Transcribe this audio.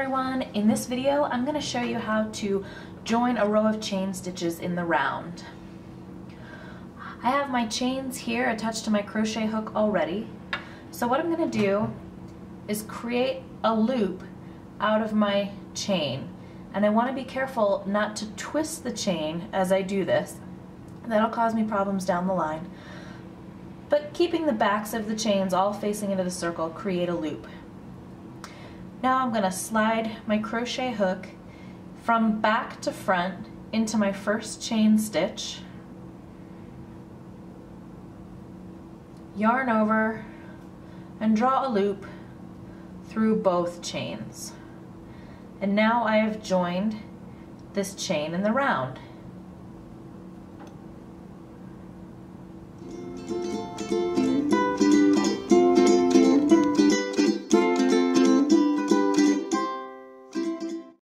In this video, I'm going to show you how to join a row of chain stitches in the round. I have my chains here attached to my crochet hook already. So what I'm going to do is create a loop out of my chain. And I want to be careful not to twist the chain as I do this. That'll cause me problems down the line. But keeping the backs of the chains all facing into the circle, create a loop. Now I'm going to slide my crochet hook from back to front into my first chain stitch, yarn over, and draw a loop through both chains. And now I have joined this chain in the round.